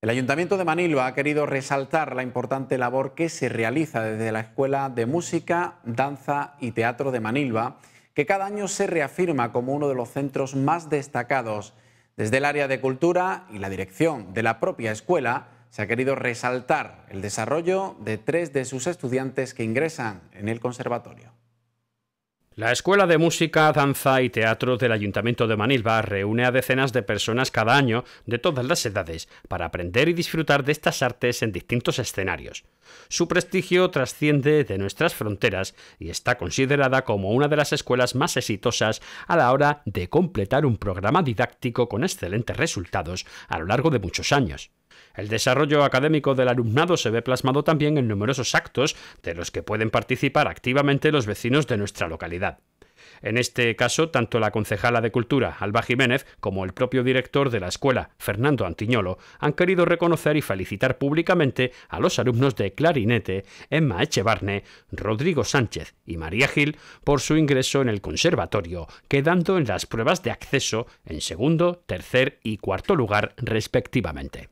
El Ayuntamiento de Manilva ha querido resaltar la importante labor que se realiza desde la Escuela de Música, Danza y Teatro de Manilva, que cada año se reafirma como uno de los centros más destacados. Desde el área de cultura y la dirección de la propia escuela se ha querido resaltar el desarrollo de tres de sus estudiantes que ingresan en el conservatorio. La Escuela de Música, Danza y Teatro del Ayuntamiento de Manilva reúne a decenas de personas cada año de todas las edades para aprender y disfrutar de estas artes en distintos escenarios. Su prestigio trasciende de nuestras fronteras y está considerada como una de las escuelas más exitosas a la hora de completar un programa didáctico con excelentes resultados a lo largo de muchos años. El desarrollo académico del alumnado se ve plasmado también en numerosos actos de los que pueden participar activamente los vecinos de nuestra localidad. En este caso, tanto la concejala de Cultura, Alba Jiménez, como el propio director de la escuela, Fernando Antiñolo, han querido reconocer y felicitar públicamente a los alumnos de clarinete Emma Echevarne, Rodrigo Sánchez y María Gil por su ingreso en el conservatorio, quedando en las pruebas de acceso en segundo, tercer y cuarto lugar respectivamente.